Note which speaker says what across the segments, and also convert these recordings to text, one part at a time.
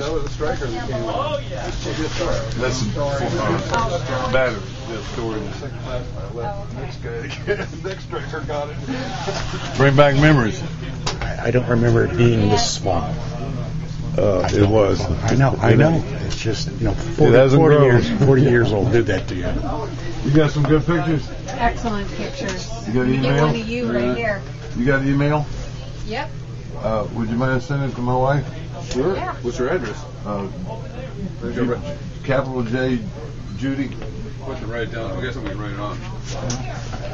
Speaker 1: That was a striker that came on.
Speaker 2: That's uh, battery. That's stored in the second class. I left. Next guy, next striker got it. Bring back memories.
Speaker 3: I don't remember it being this small.
Speaker 2: Uh, it was.
Speaker 3: I know, I know. It's just, you know, 40, 40 years, 40 years old did that to you.
Speaker 2: You got some good pictures.
Speaker 4: Excellent pictures.
Speaker 2: You got
Speaker 4: Get
Speaker 2: email?
Speaker 4: one of you right here.
Speaker 2: You got email?
Speaker 4: Yep.
Speaker 2: Uh, would you mind sending it to my wife?
Speaker 1: Sure.
Speaker 4: Yeah.
Speaker 1: What's your address?
Speaker 2: Uh,
Speaker 1: Where's your re-
Speaker 2: capital J, Judy.
Speaker 1: Put it right down? I guess I'm gonna write it on.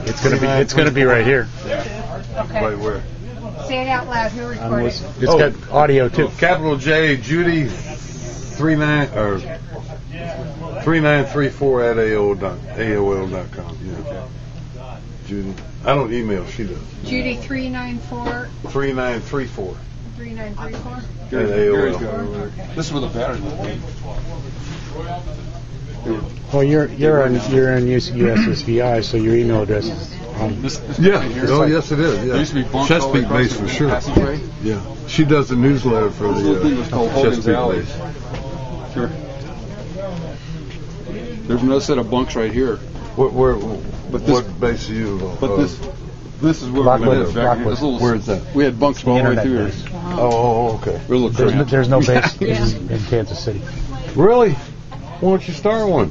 Speaker 3: It's gonna be, it's gonna be right here.
Speaker 4: Okay.
Speaker 2: Right where?
Speaker 4: Say it out loud. Who recorded?
Speaker 3: It's
Speaker 2: Oh.
Speaker 3: got audio too.
Speaker 2: Capital J, Judy, three nine or three nine three four at AOL dot AOL dot com. Yeah. Judy. I don't email. She does.
Speaker 4: Judy three nine four
Speaker 2: Three nine three four
Speaker 4: three nine three four.
Speaker 2: at
Speaker 1: Gary's got it
Speaker 2: AOL.
Speaker 1: over there. This is where the battery was.
Speaker 3: Well, you're, you're on, you're on US- USSVI, so your email address is on.
Speaker 1: This, this
Speaker 2: Yeah.
Speaker 1: right here.
Speaker 2: Oh, yes, it is. Yeah.
Speaker 1: There used to be bunks all the way
Speaker 2: Chesapeake
Speaker 1: across
Speaker 2: base
Speaker 1: the
Speaker 2: for sure.
Speaker 1: passageway.
Speaker 2: Yeah. She does the newsletter for
Speaker 1: This little thing
Speaker 2: the
Speaker 1: was called
Speaker 2: uh,
Speaker 1: Holdings
Speaker 2: Chesapeake
Speaker 1: Alley.
Speaker 2: base.
Speaker 1: Sure. There's another set of bunks right here.
Speaker 2: What, where,
Speaker 1: But this-
Speaker 2: what base are you?
Speaker 1: But
Speaker 2: uh,
Speaker 1: this, this is where
Speaker 3: Lockwood,
Speaker 1: we lived back.
Speaker 3: Lockwood.
Speaker 1: This little,
Speaker 2: Where's that?
Speaker 1: We had bunks all the way
Speaker 3: internet
Speaker 1: through here.
Speaker 2: Oh, okay.
Speaker 1: Little
Speaker 3: There's, no-
Speaker 1: cramped.
Speaker 3: there's no base in, in Kansas City.
Speaker 2: Really? Why don't you start one?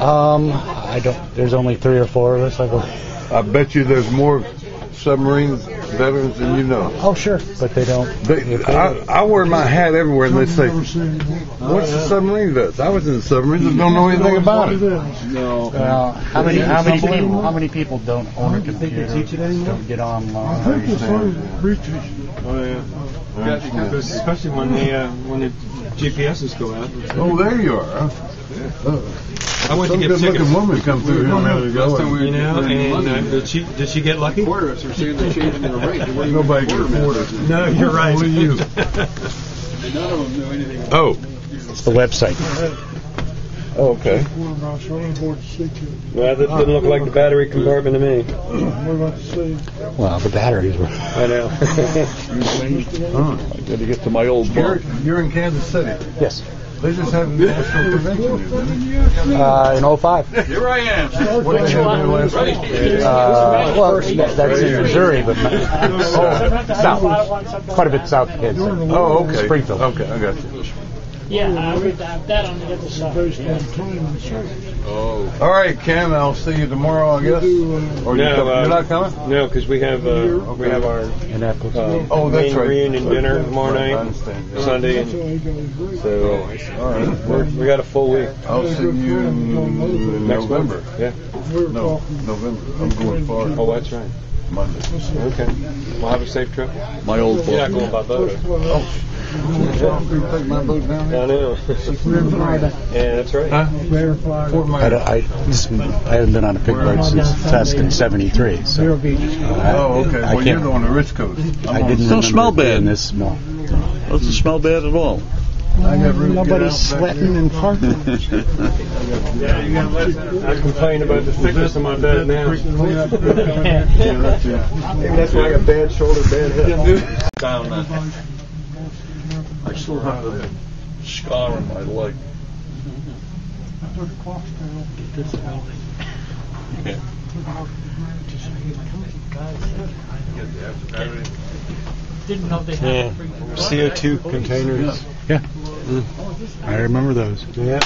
Speaker 3: Um, I don't. There's only three or four of us. I believe.
Speaker 2: I bet you there's more submarine veterans than you know.
Speaker 3: Oh, sure, but they don't.
Speaker 2: They,
Speaker 3: they-
Speaker 2: I, I wear my hat everywhere, and they say, "What's the submarine vest?" I was in the submarines and don't know anything about it.
Speaker 1: No.
Speaker 3: Well, how many how many people how many people don't own a computer? Don't get online.
Speaker 1: Oh, yeah.
Speaker 5: Because especially when the uh, when the GPSs go out.
Speaker 2: Oh, there you are. Huh?
Speaker 5: I went
Speaker 2: Some
Speaker 5: to get
Speaker 2: good-looking
Speaker 5: tickets.
Speaker 2: woman come through here a minute ago.
Speaker 1: Last time we
Speaker 5: You know, and uh, did she did she get lucky?
Speaker 1: quarter us are saying they're changing the rate. They weren't
Speaker 2: Nobody can afford it.
Speaker 5: No, you're right.
Speaker 2: Only you.
Speaker 1: None of them knew anything.
Speaker 2: Oh,
Speaker 3: It's the website.
Speaker 2: oh, okay.
Speaker 5: well, that didn't look like the battery compartment to me.
Speaker 3: Well, the batteries were.
Speaker 5: I know.
Speaker 2: Huh.
Speaker 1: I got to get to my old
Speaker 2: You're,
Speaker 1: bunk.
Speaker 2: you're in Kansas City.
Speaker 3: Yes.
Speaker 2: They just had a national convention here, didn't they?
Speaker 3: Uh, in 05.
Speaker 1: Here I am.
Speaker 2: What did you have there last week?
Speaker 3: Uh, well, that- that's in Missouri, but oh, south, quite a bit south of Kansas. City.
Speaker 2: Oh, okay.
Speaker 3: Springfield.
Speaker 2: Okay, I got you.
Speaker 6: Yeah, I would have that on the other side.
Speaker 1: Oh.
Speaker 2: All right, Ken. I'll see you tomorrow, I guess. Or you
Speaker 5: No,
Speaker 2: come-
Speaker 5: uh,
Speaker 2: you're not coming?
Speaker 5: No, because we have uh, we have our
Speaker 3: And that
Speaker 5: uh,
Speaker 2: Oh, that's
Speaker 5: main
Speaker 2: right.
Speaker 5: reunion dinner tomorrow
Speaker 2: I
Speaker 5: night,
Speaker 2: yeah.
Speaker 5: Sunday, and so
Speaker 2: All right.
Speaker 5: we're, we got a full week.
Speaker 2: I'll see you in
Speaker 5: Next
Speaker 2: November.
Speaker 5: month. Yeah.
Speaker 2: No, November. I'm going far.
Speaker 5: Oh, that's right.
Speaker 2: Monday.
Speaker 5: Okay. Well, have a safe trip.
Speaker 1: My old boat.
Speaker 5: You're not going by boat. are you?
Speaker 2: You take my boat down
Speaker 5: I
Speaker 2: there?
Speaker 5: know. yeah, that's right.
Speaker 2: Huh? Fort
Speaker 3: I,
Speaker 2: Myers.
Speaker 3: don't- I, this, I haven't been on a pig boat since Tusk in '73, so uh, I,
Speaker 2: Oh, okay.
Speaker 3: I
Speaker 2: Well, you're
Speaker 3: can't.
Speaker 2: on the rich coast. I'm
Speaker 3: I
Speaker 2: on
Speaker 3: didn't
Speaker 1: Don't smell
Speaker 3: it being
Speaker 1: bad.
Speaker 3: this small.
Speaker 1: Doesn't smell bad at all.
Speaker 2: I got root
Speaker 3: Nobody's
Speaker 2: canals
Speaker 3: sweating
Speaker 2: there.
Speaker 3: and farting.
Speaker 5: Yeah, you gotta let, I complain about the thickness of my bed now.
Speaker 2: Maybe that's
Speaker 5: why I got bad shoulder, bad hip.
Speaker 1: Down that. I still have a scar on my leg. I took a cough stool this altitude.
Speaker 6: Didn't know they
Speaker 5: Yeah.
Speaker 6: had free.
Speaker 5: CO2 containers.
Speaker 3: Yeah, I remember those.
Speaker 5: Yeah.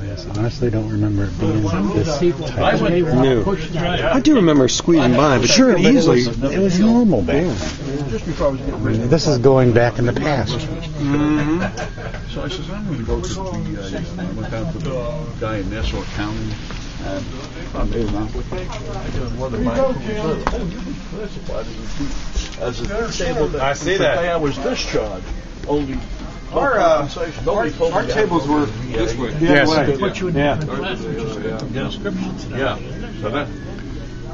Speaker 3: Yes, honestly, don't remember it being this tight.
Speaker 5: New.
Speaker 7: I do remember squeezing by, but
Speaker 3: Sure, but it
Speaker 7: easily.
Speaker 3: was, it was normal back then. I mean, this is going back in the past.
Speaker 1: So I says, I'm going to go to the, uh, I went down to the guy in Nassau County, and I made an application. I said, what am I supposed to do? Oh, you can classify as a disabled.
Speaker 5: I see
Speaker 1: The
Speaker 5: that.
Speaker 1: day I was discharged, only.
Speaker 5: Our, uh,
Speaker 1: compensation. Nobody
Speaker 5: Our tables were this way.
Speaker 3: Yes.
Speaker 5: Yeah.
Speaker 1: Yeah, yeah. So that,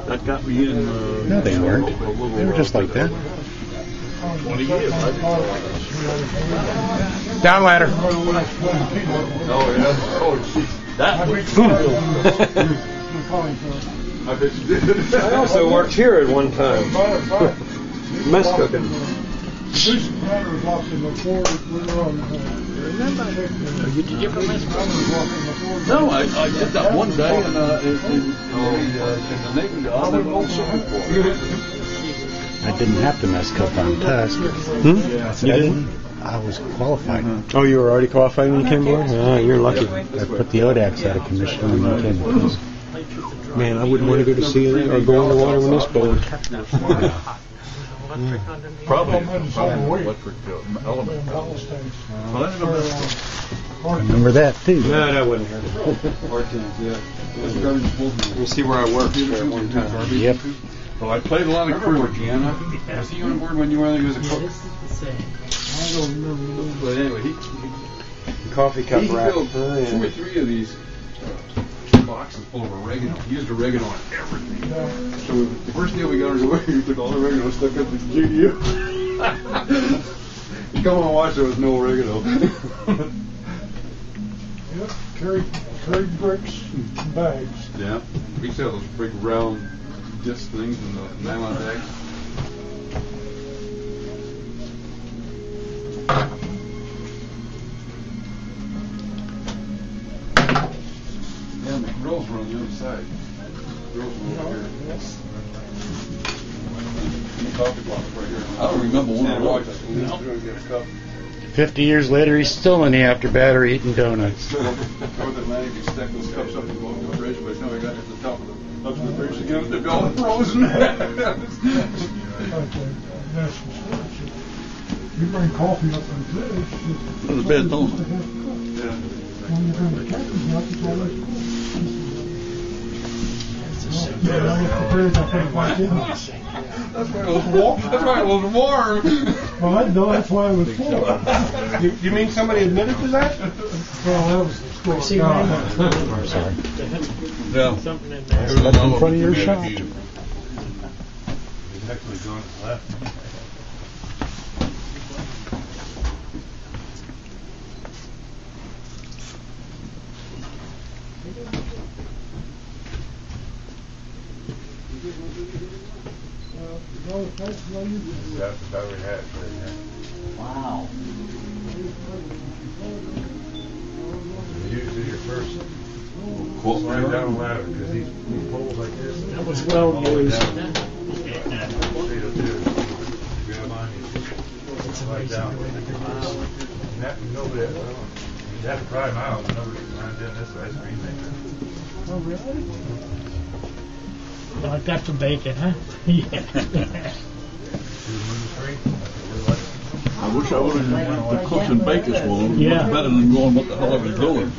Speaker 1: that got me in, uh.
Speaker 3: No, they weren't.
Speaker 1: little,
Speaker 3: They were just like that.
Speaker 1: Twenty years,
Speaker 3: Down ladder.
Speaker 1: Oh, yeah. Oh, geez. That was. I bet you did.
Speaker 5: I also worked here at one time.
Speaker 2: Mess cooking.
Speaker 8: This matter was locked in the Ford, we were on, uh,
Speaker 6: Did you ever miss
Speaker 1: No, I, I did that one day and, uh, in, in, the, uh, in the Navy Yard, they were all swimming pool.
Speaker 3: I didn't have to mess cup on test.
Speaker 7: Hmm?
Speaker 3: You didn't? I was qualified.
Speaker 7: Oh, you were already qualified when you came aboard? Ah, you're lucky.
Speaker 3: I put the ODAX out of commission when you came.
Speaker 7: Man, I wouldn't want to go to sea or go underwater when this boat.
Speaker 1: Probably, probably electric uh, element. Well, I ended up
Speaker 3: I remember that too.
Speaker 5: No, that wouldn't hurt. Let me see where I worked there at one time.
Speaker 3: Yep.
Speaker 1: Well, I played a lot of crew. Gianna. Was he on board when you were there? He was a cook. But anyway, he, he,
Speaker 5: Coffee cup
Speaker 1: he
Speaker 5: rack.
Speaker 1: filled
Speaker 5: Oh,
Speaker 1: two or three of these boxes full of oregano. He used oregano on everything. So the first day we got her away, he took all the oregano, stuck up the GDU. you come on watch, there was no oregano.
Speaker 8: yep, carried, carried bricks and bags.
Speaker 1: yeah, we sell those big round disc things in the nylon bags. Yeah, were on the other side. Grills were over here. The coffee pot right here. I don't remember when I walked. I get a cup.
Speaker 3: Fifty years later, he's still in the after battery eating donuts.
Speaker 1: I was he stacked those cups up and go the bridge, but no, I got to the top of the, up to the bridge again, they're all frozen.
Speaker 8: Like the national storage. You bring coffee up in this.
Speaker 1: That was a bad tone.
Speaker 8: Yeah.
Speaker 1: That's why it was warm, that's why it was warm.
Speaker 8: Well, I know, that's why it was full.
Speaker 5: You, you mean somebody admitted to that?
Speaker 8: Well, that was the
Speaker 3: I'm sorry.
Speaker 1: Yeah.
Speaker 6: Something in there.
Speaker 3: That's in front of your shop.
Speaker 2: Actually left. That's the battery hatch right here.
Speaker 1: Wow.
Speaker 2: Usually your first
Speaker 1: Cool.
Speaker 2: slide down the ladder because these, these poles like this.
Speaker 6: That was well used.
Speaker 2: Slide down. Try them out. Nobody, doing this ice cream maker.
Speaker 8: Oh, really?
Speaker 6: Well, I've got some bacon, huh? yeah.
Speaker 1: I wish I would have went to cooks and bakers school. It was
Speaker 6: Yeah.
Speaker 1: better than going what the hell I was doing.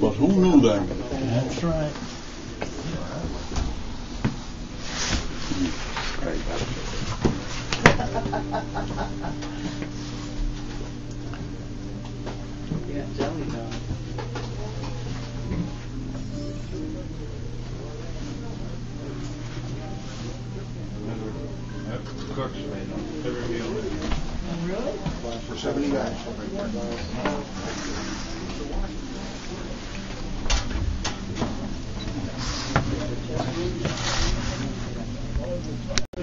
Speaker 1: But who knew that?
Speaker 6: That's right. Hmm.
Speaker 2: That's cooks, every meal.
Speaker 5: For seventy guys.
Speaker 1: Yeah.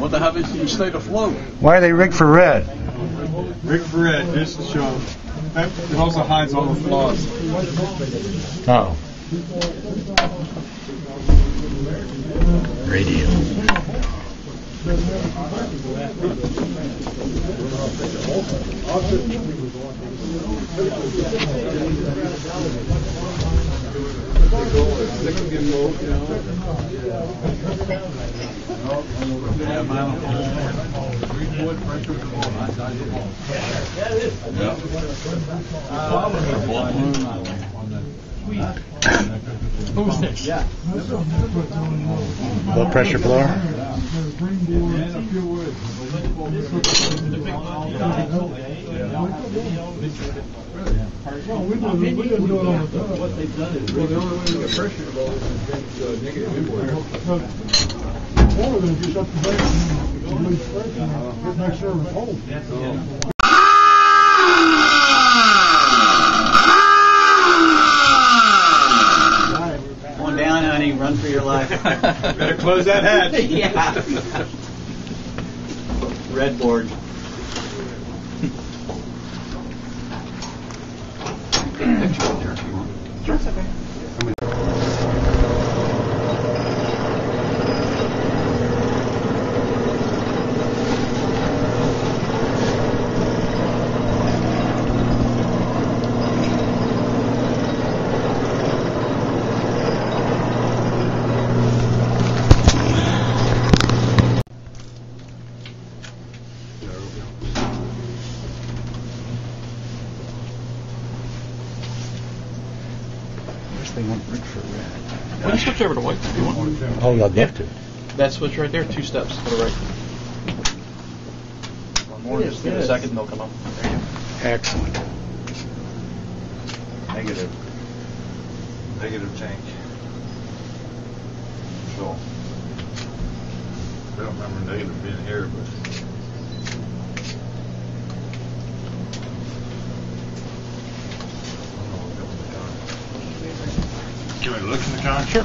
Speaker 1: What the hell is you stayed afloat?
Speaker 3: Why are they rigged for red?
Speaker 5: Rick Barrett, just to show. That it also hides all the flaws.
Speaker 3: Oh. Radio. They can get both, you know.
Speaker 6: Yeah, Who's this?
Speaker 3: Low pressure blower?
Speaker 8: Well, we didn't, we didn't do it on the. What they've done is. Well, the only way to get pressure involved is uh, negative input. One of just up the base. least stretching it, it makes sure whole.
Speaker 9: Going down, honey. Run for your life.
Speaker 5: Better close that hatch.
Speaker 9: yeah. Red board.
Speaker 1: Wish they went red for red.
Speaker 10: We can over to white if you want.
Speaker 3: Oh, I'd love to.
Speaker 10: That switch right there, two steps to the right. One more, just give it a second, and they'll come up. There you go.
Speaker 3: Excellent.
Speaker 2: Negative. Negative tank. So. I don't remember negative being here, but. Can we look in the car? Sure.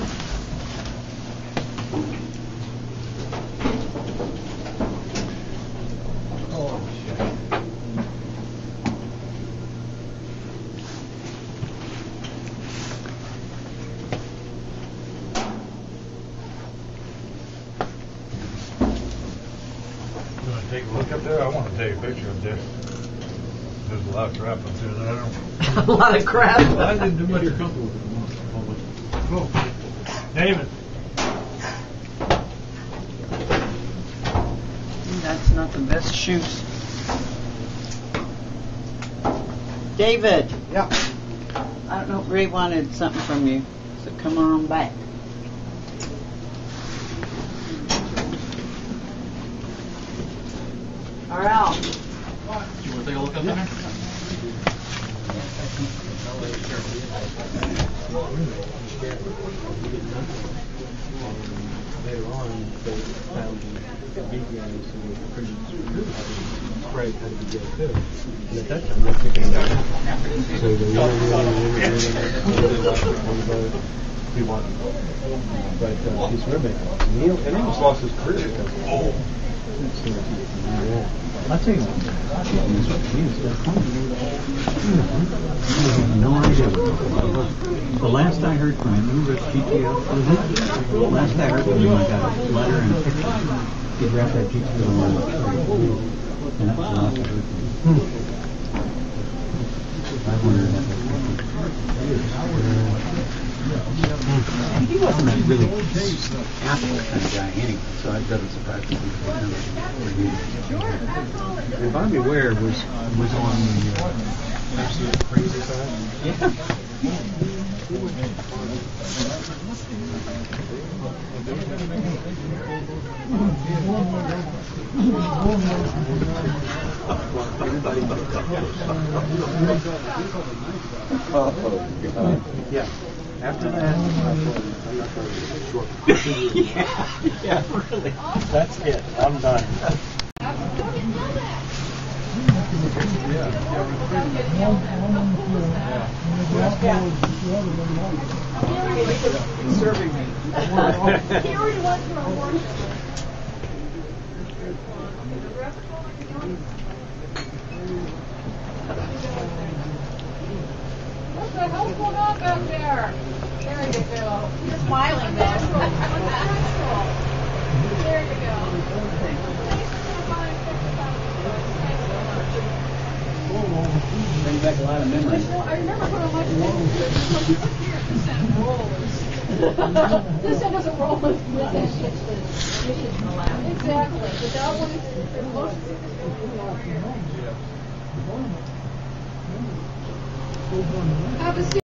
Speaker 2: You want to take a look up there? I want to take a picture of this. There's a lot of crap up there that I don't.
Speaker 9: a lot of crap.
Speaker 2: I didn't do much. You're comfortable with it. David.
Speaker 9: That's not the best shoes. David.
Speaker 5: Yeah.
Speaker 9: I don't know. Ray wanted something from you, so come on back. All right.
Speaker 10: Do you want to take a look up in there?
Speaker 7: Later on, they found the big guys who were pretty sprayed had to be dead too. And at that time, they took it down. So they went over there and they were he won. But uh, his roommate, Neil, and he almost lost his career because of oh. I'll tell you.
Speaker 11: No idea the last I heard from him, he was. The last I heard from him, I got a letter and a picture. He dropped that GTO on the. And that was the last I heard from him. I wondered if that He wasn't a really Apple kind of guy anyway, so it doesn't surprise me. And Bobby Ware was was on the uh, absolute crazy side. Yeah. Yeah. After that,
Speaker 9: yeah, yeah, really.
Speaker 3: That's it. I'm done.
Speaker 9: Serving me.
Speaker 4: A. What the hell's going on back there? There you go. You're smiling, man. There you go.
Speaker 9: Bring back a lot of memories.
Speaker 4: I remember when I to this end doesn't roll with lap. Exactly. But that one is, over. Have a seat.